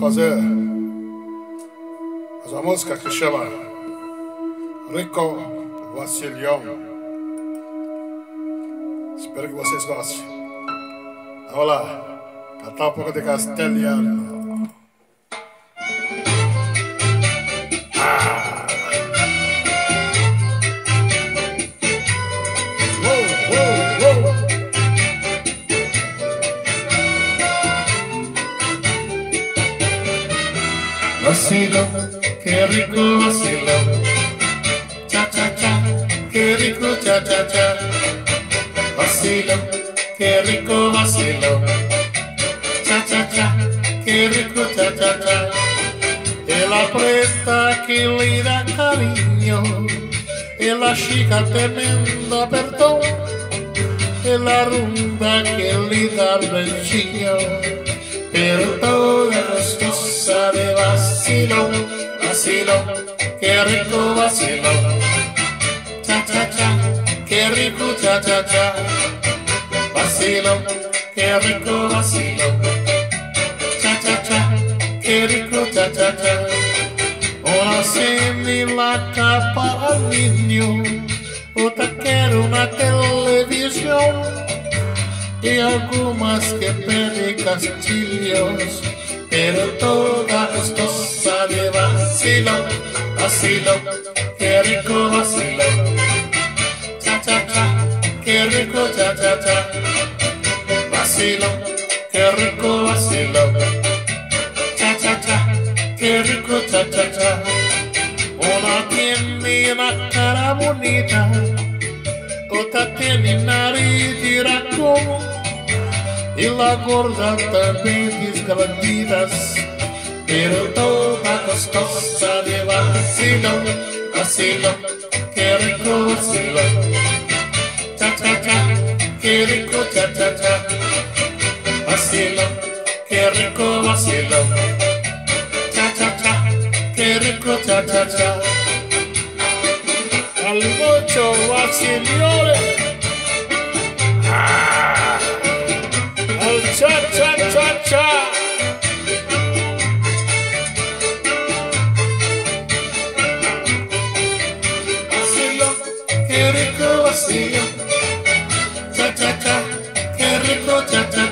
fazer uma música que chama Rico Vassilion. Espero que vocês gostem. Vamos lá, cantar um pouco de castelhano. Vacilo, qué rico vacilo. Cha cha cha, qué rico cha cha cha. Vacilo, qué rico vacilo. Cha cha cha, qué rico cha cha cha. Él aprieta que le da cariño. Él la chica tremenda perdón. Él la que le da bechiño pero vacilo, vacilo, qué rico vacilo, cha cha cha, qué rico cha cha cha, vacilo, qué rico vacilo, cha cha cha, qué rico cha cha cha. Una semi la capa al niño, otra quiero una televisión y algunas que pede castillos, pero toda gustosa de vacilo, vacilo, qué rico vacilo, cha cha cha, qué rico cha cha cha, vacilo, qué rico vacilo, cha cha cha, qué rico cha cha cha, una tiene una cara bonita otra tiene nariz de ratón y la gorda también desgradidas, pero toda costosa de vacilo, vacilo, qué rico vacilo, cha cha cha, qué rico cha cha cha, vacilo, qué rico vacilo, cha cha cha, qué rico cha cha cha. Al mucho vaciliole. Ah, al cha cha cha cha. fastidio. Cha, cha, cha, qué rico, cha, cha.